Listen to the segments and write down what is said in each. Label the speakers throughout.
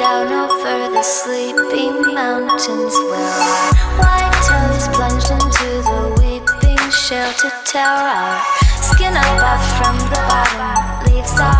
Speaker 1: down over the sleepy mountains Where our white toes plunged into the weeping shelter tear Our skin up off from the bottom leaves our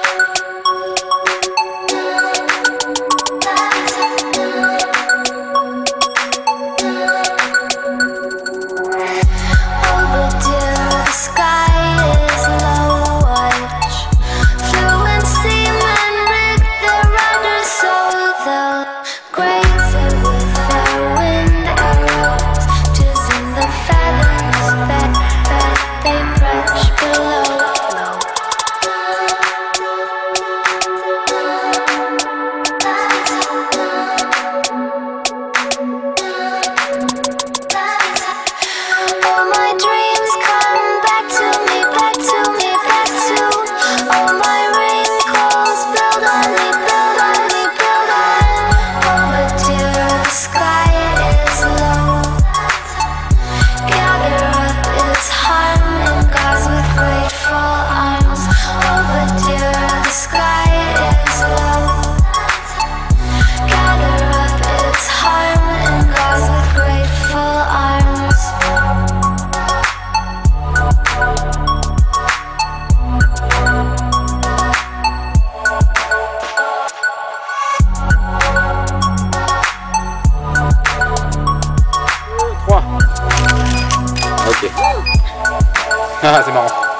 Speaker 2: 那他怎么？